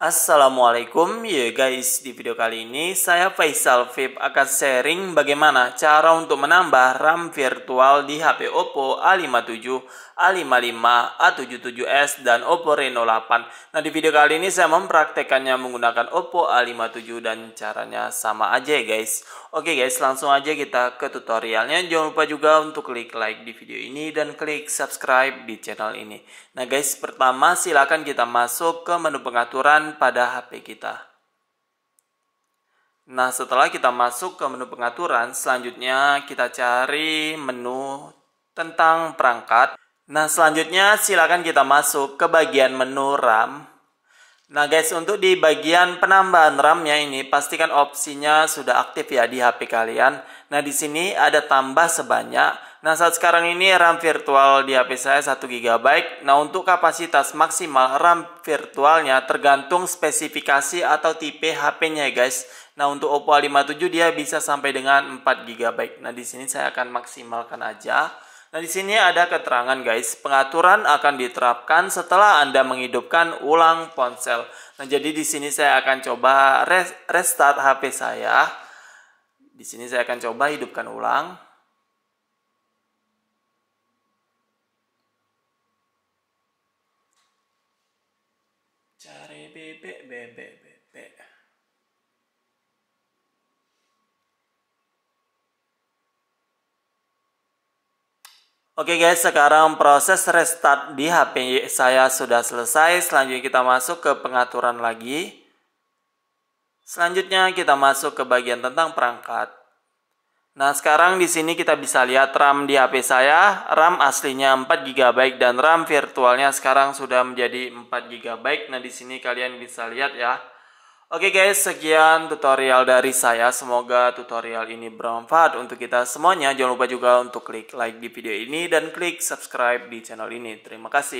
Assalamualaikum. Ya guys di video kali ini saya Faisal Vip akan sharing bagaimana cara untuk menambah RAM virtual di HP Oppo A57, A55, A77s dan Oppo Reno 8 Nah di video kali ini saya mempraktekannya menggunakan Oppo A57 dan caranya sama aja ya guys. Oke guys langsung aja kita ke tutorialnya. Jangan lupa juga untuk klik like di video ini dan klik subscribe di channel ini. Nah guys pertama silahkan kita masuk ke menu pengaturan pada HP kita. Nah, setelah kita masuk ke menu pengaturan, selanjutnya kita cari menu tentang perangkat. Nah, selanjutnya silakan kita masuk ke bagian menu RAM. Nah, guys, untuk di bagian penambahan RAM-nya ini pastikan opsinya sudah aktif ya di HP kalian. Nah, di sini ada tambah sebanyak Nah saat sekarang ini RAM virtual di HP saya 1 GB. Nah untuk kapasitas maksimal RAM virtualnya tergantung spesifikasi atau tipe HP-nya ya guys. Nah untuk Oppo A57 dia bisa sampai dengan 4 GB. Nah di sini saya akan maksimalkan aja. Nah di sini ada keterangan guys, pengaturan akan diterapkan setelah Anda menghidupkan ulang ponsel. Nah jadi di sini saya akan coba restart HP saya. Di sini saya akan coba hidupkan ulang. Cari bebek. Oke guys, sekarang proses restart di HP saya sudah selesai. Selanjutnya kita masuk ke pengaturan lagi. Selanjutnya kita masuk ke bagian tentang perangkat. Nah, sekarang di sini kita bisa lihat RAM di HP saya. RAM aslinya 4 GB dan RAM virtualnya sekarang sudah menjadi 4 GB. Nah, di sini kalian bisa lihat ya. Oke guys, sekian tutorial dari saya. Semoga tutorial ini bermanfaat untuk kita semuanya. Jangan lupa juga untuk klik like di video ini dan klik subscribe di channel ini. Terima kasih.